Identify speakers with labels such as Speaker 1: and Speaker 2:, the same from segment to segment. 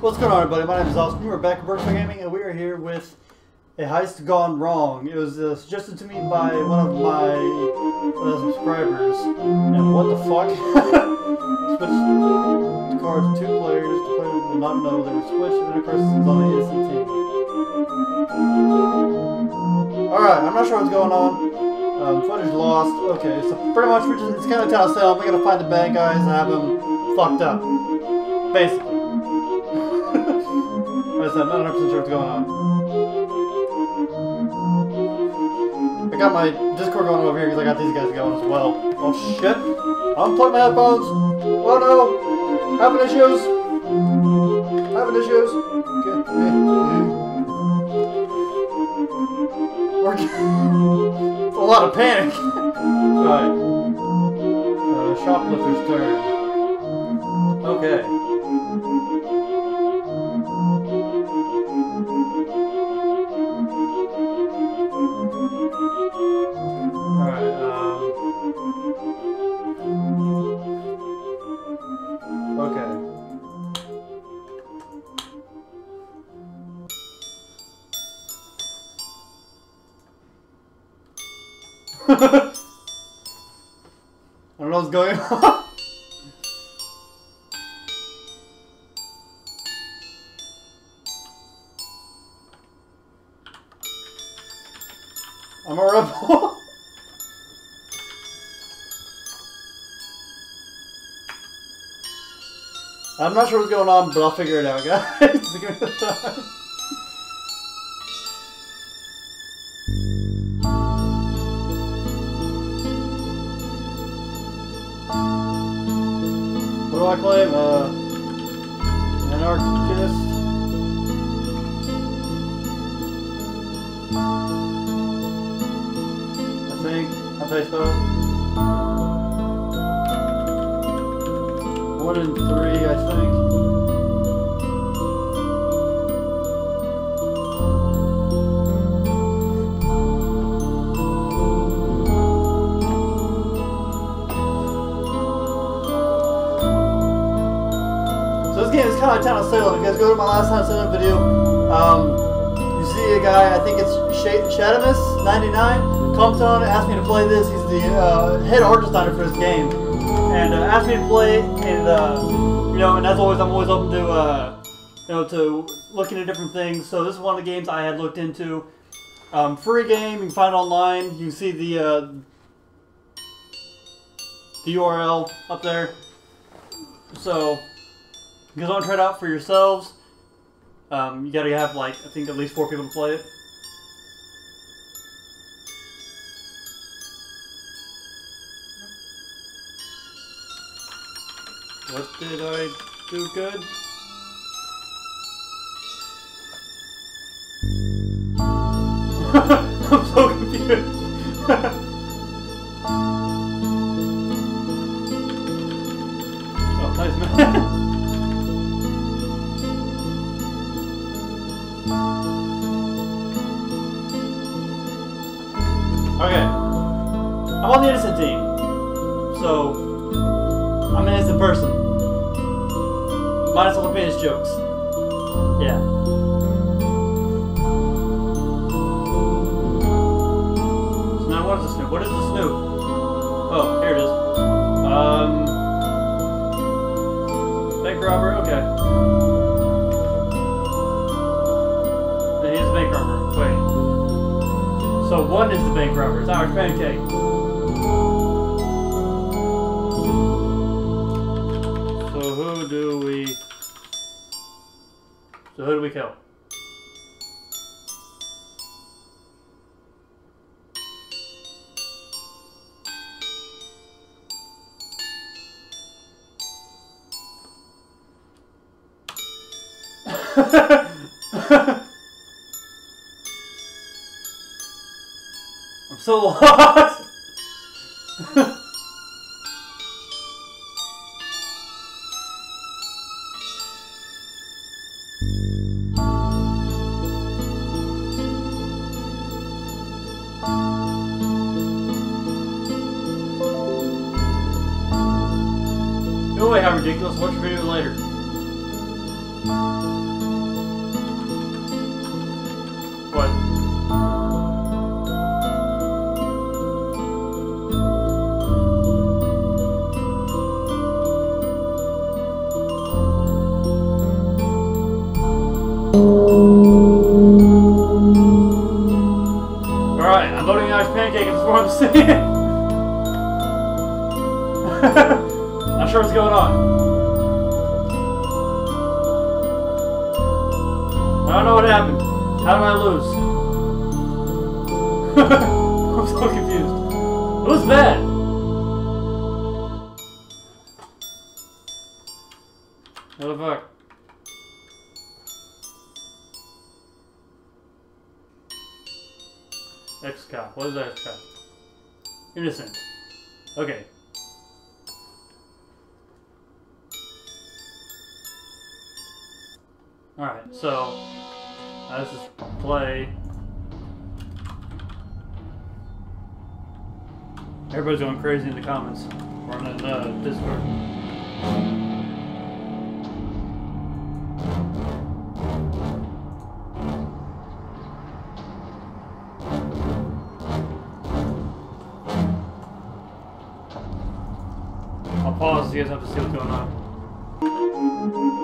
Speaker 1: What's going on, everybody? My name is Austin. We're back at Burkify Gaming, and we are here with a heist gone wrong. It was uh, suggested to me by one of my uh, subscribers. And what the fuck? Switch the cards to two players. The player will not know they were switched, and of course, it's on the innocent team. Alright, I'm not sure what's going on. Um, footage lost. Okay, so pretty much we're just, it's kind of town sale. We gotta find the bad guys and have them fucked up. Basically. Said, I'm not 100% sure what's going on. I got my Discord going over here because I got these guys going as well. Oh shit! Unplug my headphones! Oh no! Having issues! Having issues! Okay. We're it's a lot of panic! Alright. Uh, shoplifter's turn. Okay. Going on. I'm a rebel. I'm not sure what's going on, but I'll figure it out, guys. Give me the time. One and three, I think. So this game is kind of town of Salem. If you guys go to my last time Salem video, um, you see a guy, I think it's Shadamus99, comes on and asks me to play this. He's the uh, head art designer for this game. And uh, asked me to play, and uh, you know, and as always, I'm always open to, uh, you know, to looking at different things. So this is one of the games I had looked into. Um, free game, you can find online. You can see the uh, the URL up there. So you guys want to try it out for yourselves. Um, you gotta have like I think at least four people to play it. What did I do good? I'm so lost. Not sure what's going on. I don't know what happened. How did I lose? I'm so confused. Was bad. What the fuck? XCOP. What is XCOP? Innocent. Okay. Alright, so let's just play. Everybody's going crazy in the comments. Running uh, Discord.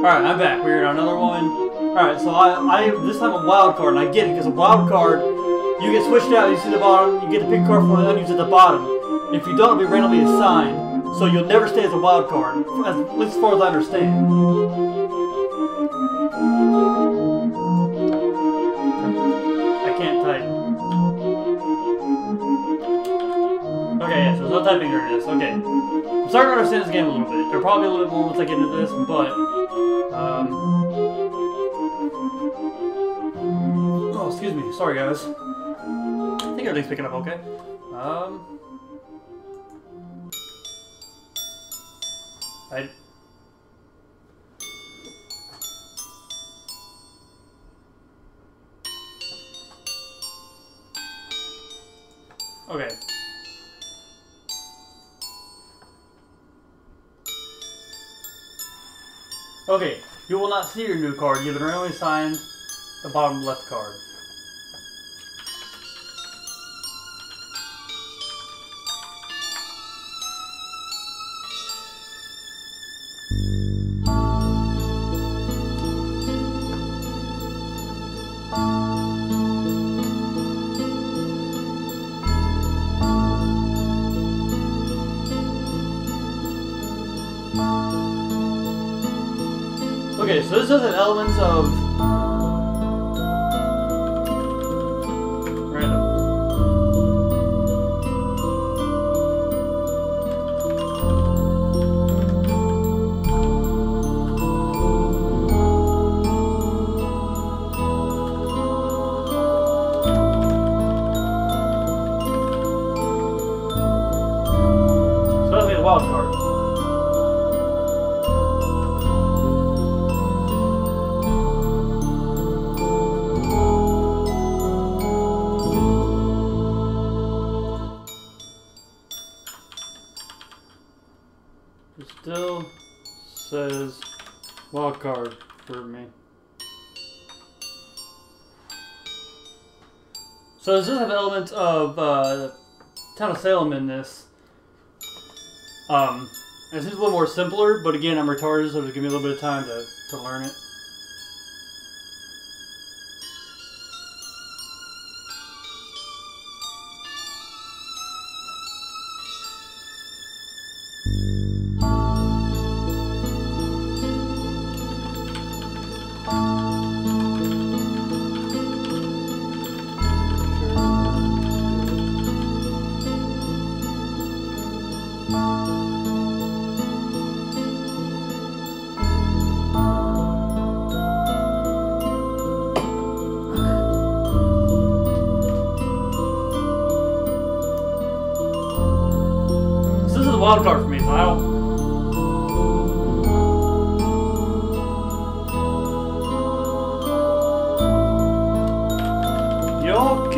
Speaker 1: Alright, I'm back. We're in another one. Alright, so I, I this time a wild card, and I get it, because a wild card, you get switched out, you see the bottom, you get to pick a card from the onions at the bottom. If you don't, it'll be randomly assigned, so you'll never stay as a wild card, as, at least as far as I understand. I can't type. Okay, yeah, so there's no typing during this. Okay. I'm starting to understand this game a little bit. There'll probably a little bit more once I get into this, but um Oh, excuse me. Sorry guys. I think everything's picking up okay. Um I Okay. Okay, you will not see your new card. You've been randomly assigned the bottom left card. So this does an elements of It still says wild card for me. So does this have elements of uh, Town of Salem in this? Um, it seems a little more simpler, but again, I'm retarded, so just give me a little bit of time to, to learn it.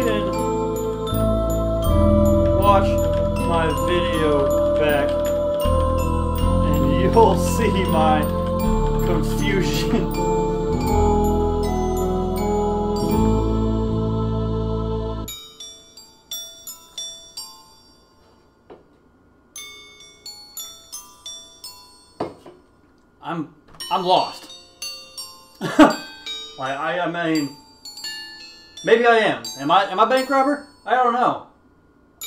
Speaker 1: can watch my video back and you'll see my confusion. I'm I'm lost. like I, I mean maybe I am. Am I? Am I bank robber? I don't know.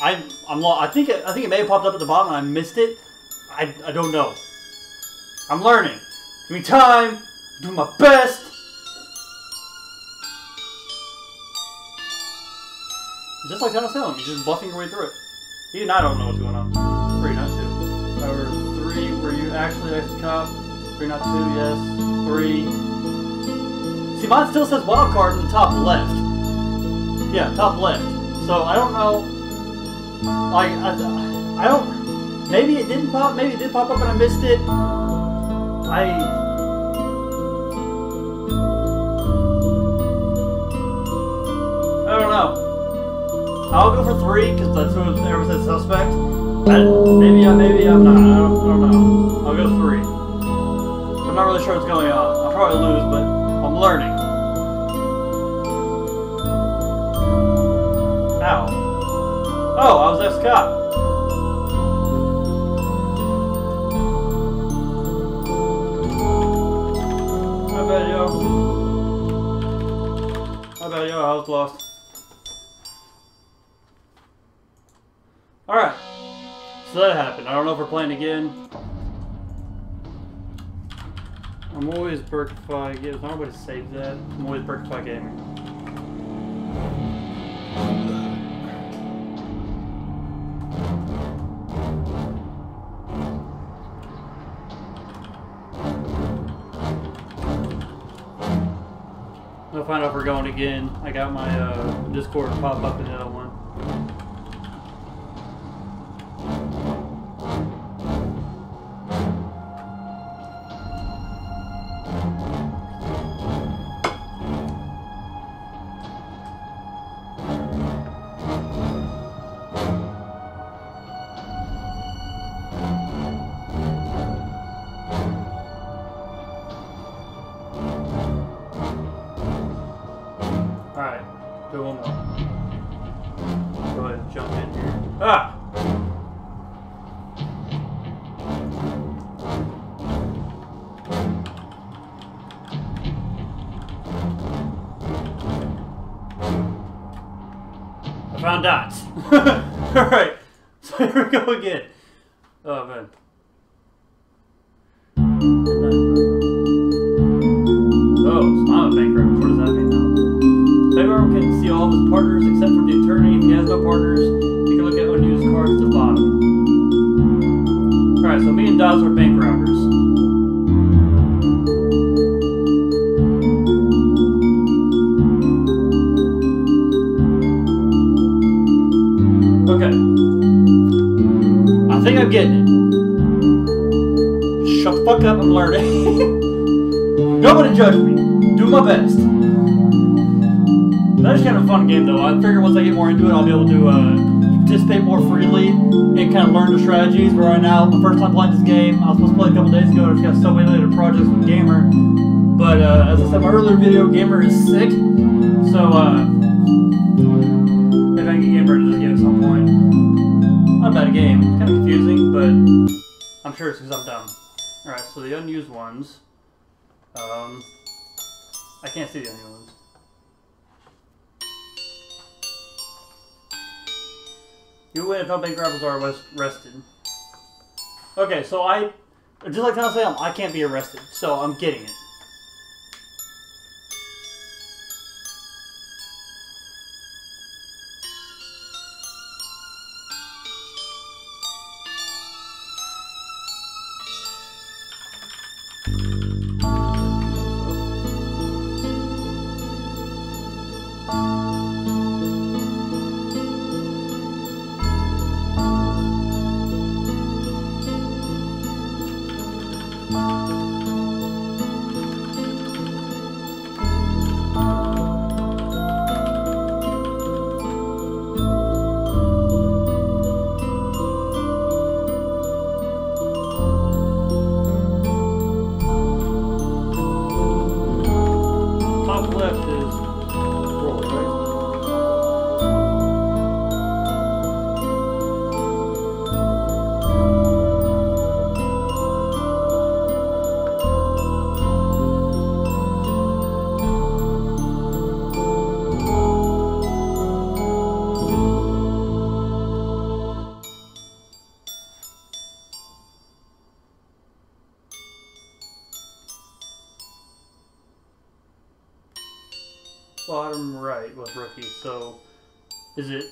Speaker 1: I, I'm. I think. It, I think it may have popped up at the bottom. and I missed it. I, I don't know. I'm learning. Give me time. Do my best. Just like Thomas Film, you're just bluffing your way through it. Even I don't know what's going on. Three, not two. Or three, were you actually ex cop? Three, not two, yes. Three. See, mine still says wild card in the top left. Yeah, top left. So I don't know. Like I, I don't. Maybe it didn't pop. Maybe it did pop up and I missed it. I. I don't know. I'll go for three because that's what everyone says suspect. I, maybe, I, maybe I'm not. I don't, I don't know. I'll go three. I'm not really sure what's going on. I'll probably lose, but I'm learning. Oh, I was ex-cop. My bad, yo. My bad, yo. I was lost. Alright. So that happened. I don't know if we're playing again. I'm always Burkify. Yeah, there's not a way to save that. I'm always Burkify Gaming. I'll find out if we're going again. I got my uh, Discord pop up in the other one. go again. Oh man. Oh, so I'm a bank robber. What does that mean now? Bank robber can see all of his partners except for the attorney. If he has no partners, he can look at unused cards at the bottom. Alright, so me and Dawes are bank robbers. I'm getting it. Shut the fuck up, I'm learning. Nobody judge me. Do my best. That is kind of a fun game, though. I figure once I get more into it, I'll be able to uh, participate more freely and kind of learn the strategies. But right now, the first time playing this game, I was supposed to play a couple days ago. I just got so many other projects with Gamer. But uh, as I said in my earlier video, Gamer is sick. So, uh, It's because I'm dumb. Alright, so the unused ones. Um, I can't see the unused ones. You win if no bank robbers are arrested. Okay, so I, just like Thomas Sam, I can't be arrested, so I'm getting it. Is it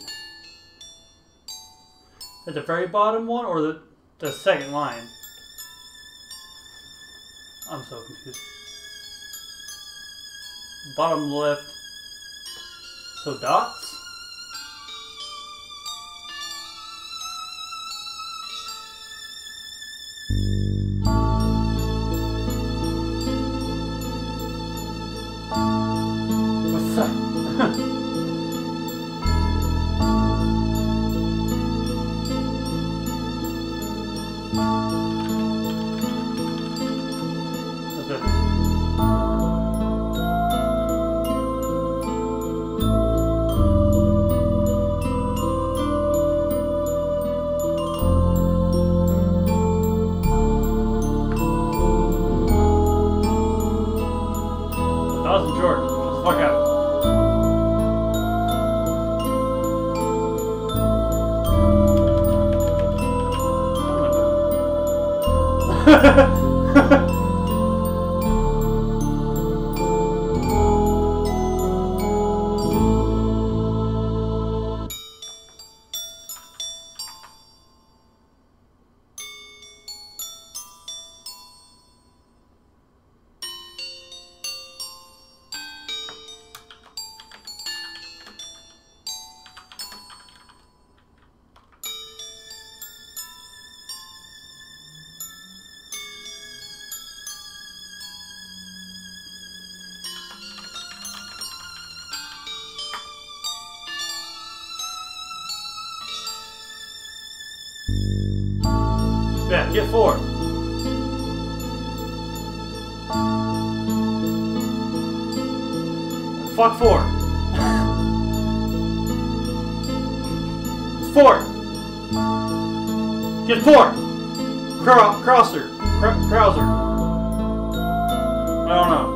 Speaker 1: at the very bottom one or the the second line? I'm so confused. Bottom left. So dots. Get four. Fuck four. four. Get four. Crosser. Cr. I don't know.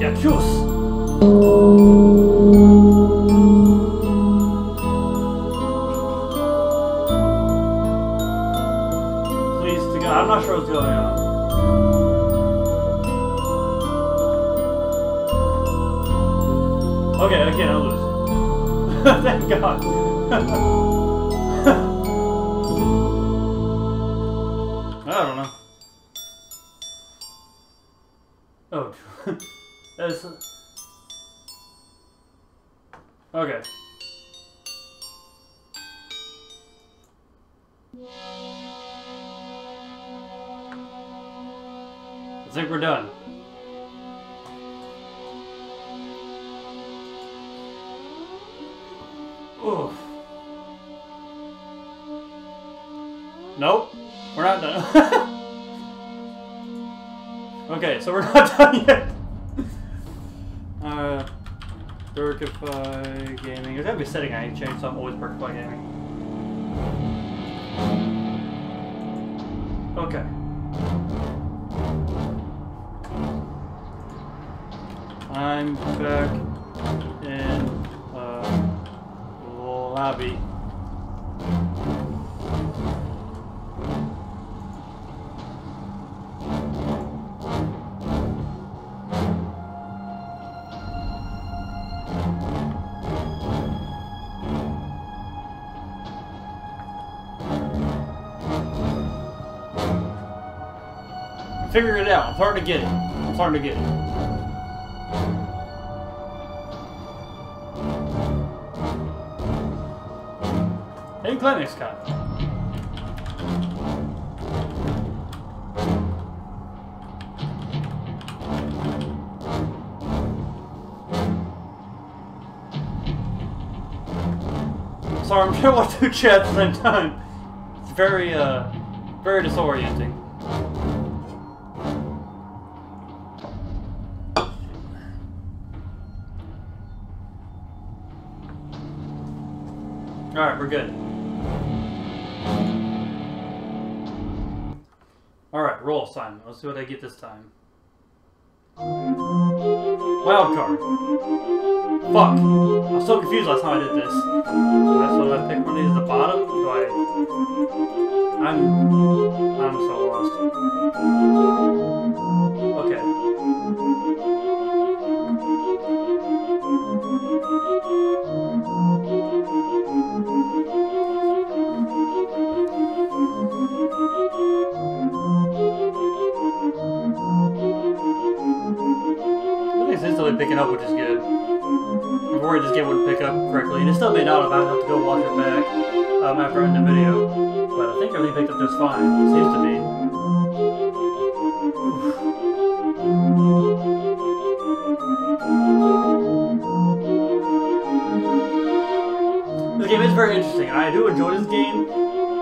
Speaker 1: Yeah, choose. Okay. I think we're done. Oof. Nope, we're not done. okay, so we're not done yet. Uh, Burkify Gaming. There's setting I ain't changed, so I'm always Burkify Gaming. Figuring it out. I'm starting to get it. I'm starting to get it. Hey, Glenn Scott. Sorry, I'm to watch two chats at the same time. It's very, uh, very disorienting. We're good. Alright, roll Simon. Let's see what I get this time. Wild card. Fuck. I was so confused last time I did this. Alright, so do I pick one of these at the bottom? Do I... I'm I'm so lost. Fine. Seems to be. This game is very interesting. I do enjoy this game.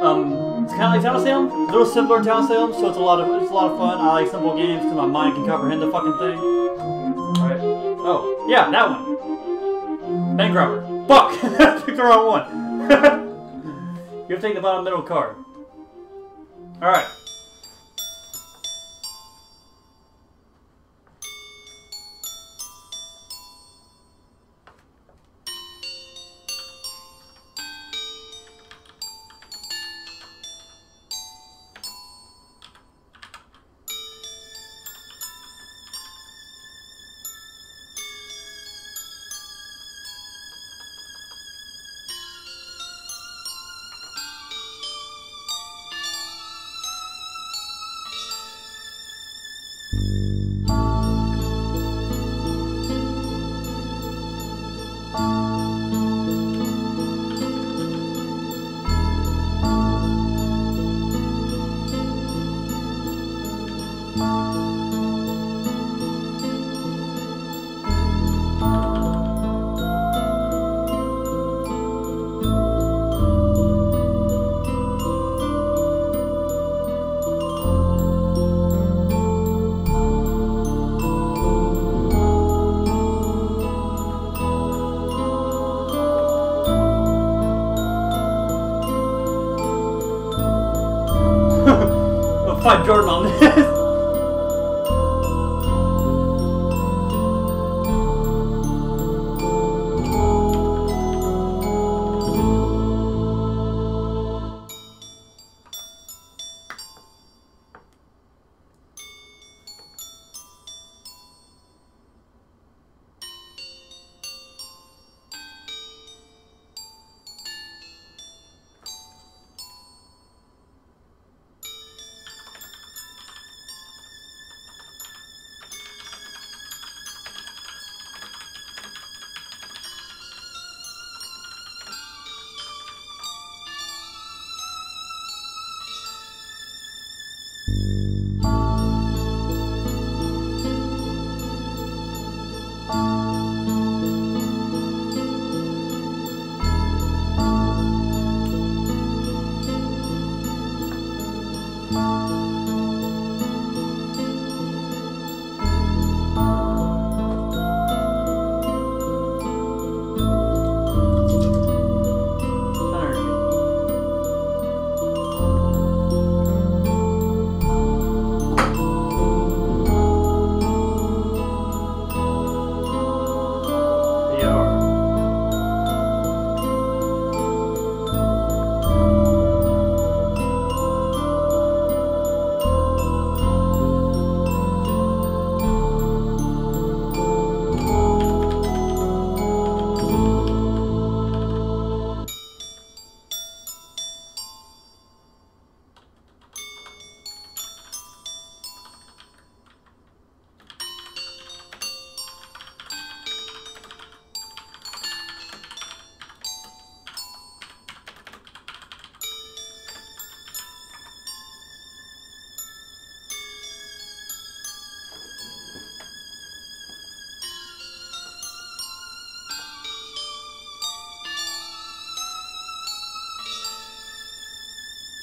Speaker 1: Um, it's kind of like Town Salem. It's a little simpler Town Salem, so it's a lot of it's a lot of fun. I like simple games because my mind can comprehend the fucking thing. All right. Oh, yeah, that one. Bank robber. Fuck! I picked the wrong one. you have to take the bottom middle card. All right. I'll fight Jordan on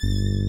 Speaker 1: this.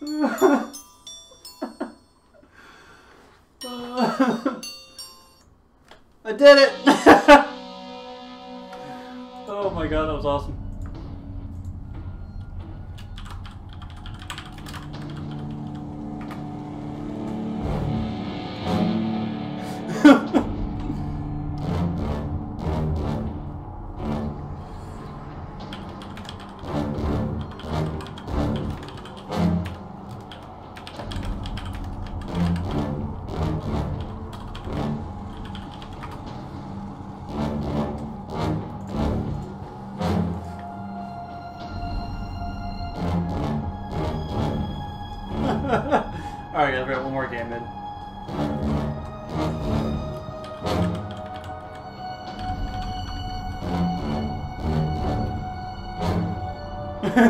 Speaker 1: I did it! oh my god, that was awesome.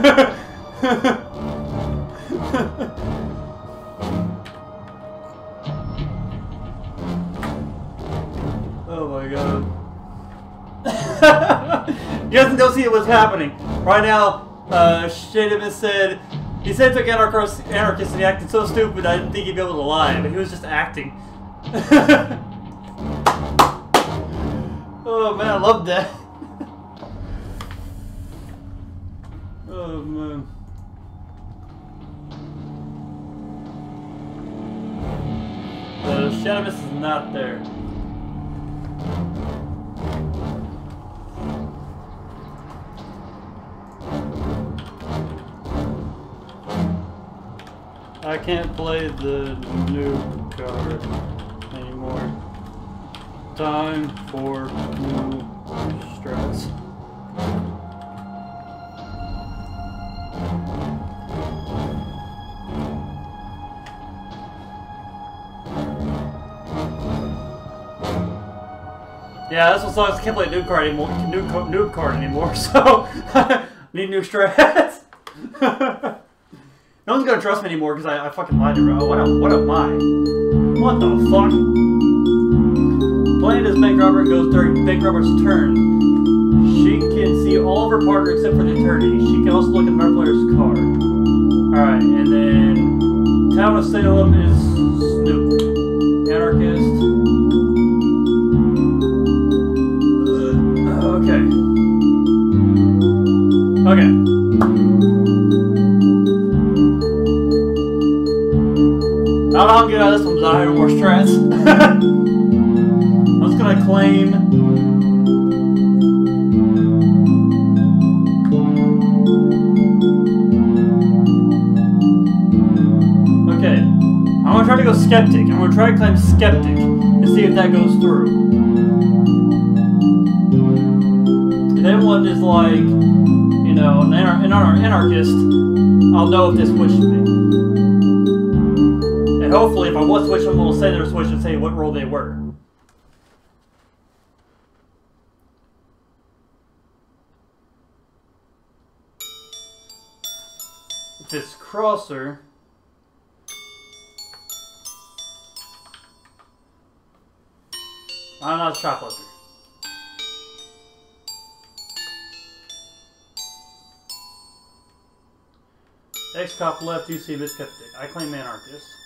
Speaker 1: oh my god. you guys don't see what's happening. Right now, uh, Shadamus said, he said took anarchist, anarchist and he acted so stupid I didn't think he'd be able to lie, but he was just acting. oh man, I love that. Oh man. The Shadamus is not there. I can't play the new card anymore. Time for new strats. Yeah, that's what sucks. I can't play new card anymore. Co- new card anymore. So need new strats. no one's gonna trust me anymore because I, I fucking lied to her. What a what a lie. What the fuck? Playing as bank robber goes during bank robber's turn. She can see all of her partner except for the attorney. She can also look at another player's card. Alright, and then Town of Salem is Snoop. Anarchist. I'm out of this one because I more strats. I'm just gonna claim. Okay. I'm gonna try to go skeptic. I'm gonna try to claim skeptic and see if that goes through. If anyone is like, you know, an, anar- an anar- anarchist, I'll know if this switched me. And hopefully, if I was switching them, it'll say they're switched and say what role they were. If it's crosser. I'm not a shoplifter. X cop left, you see Miss Skeptic. I claim anarchist.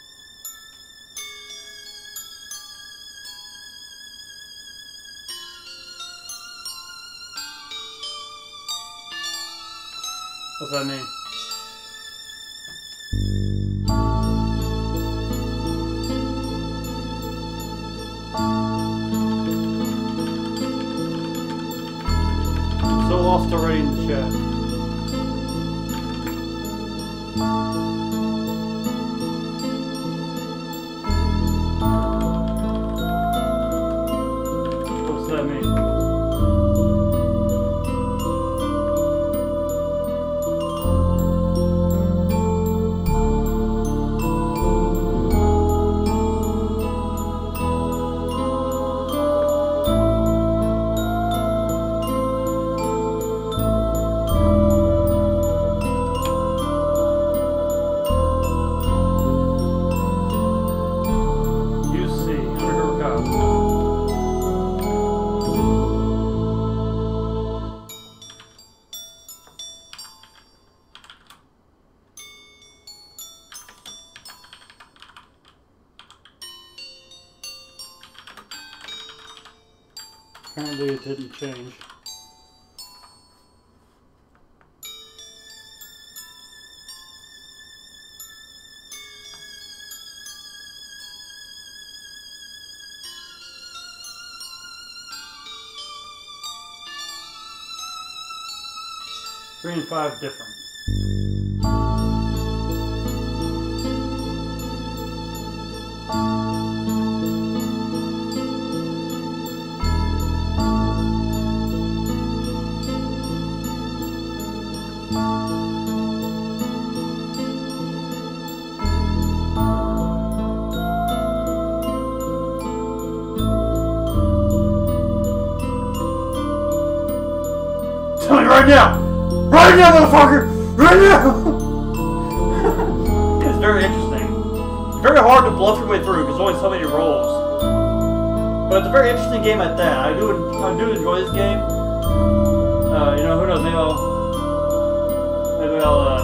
Speaker 1: What's that mean? Three and five different. Right now! Right now, motherfucker! Right now! it's very interesting. Very hard to bluff your way through because there's only so many rolls. But it's a very interesting game at that. I do I do enjoy this game. Uh, you know, who knows, maybe I'll maybe I'll uh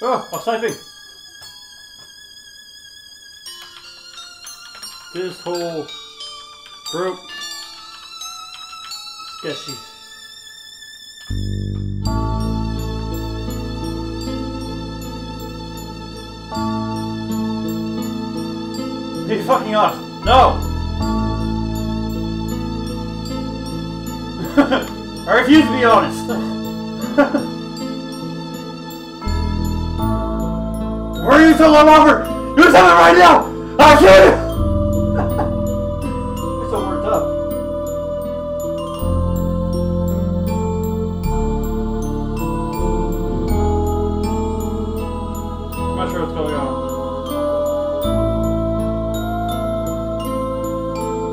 Speaker 1: Oh, I'm sniping! This whole group sketchy. Be fucking honest. No! I refuse to be honest. Where are you till I'm over? Do something right now! I can't! You're so worked up. I'm not sure what's going on.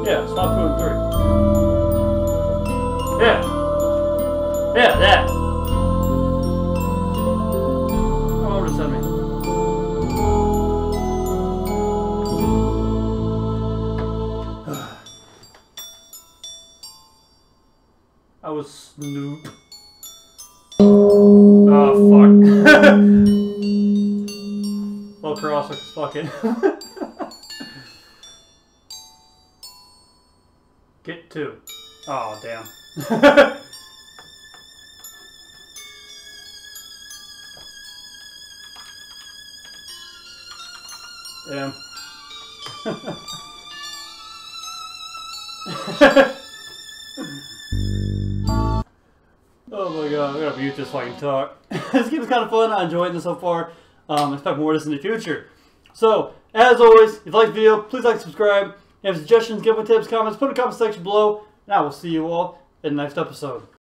Speaker 1: Yeah, spot two and three. Yeah. Yeah, that. Was Snoop. Oh fuck. Low cross is fucking. Get two. Oh damn. mute this while you talk. this game is kind of fun. I'm enjoying this so far. Um, expect more of this in the future. So, as always, if you like the video, please like, subscribe. If you have suggestions, giveaway tips, comments, put in the comment section below. And I will see you all in the next episode.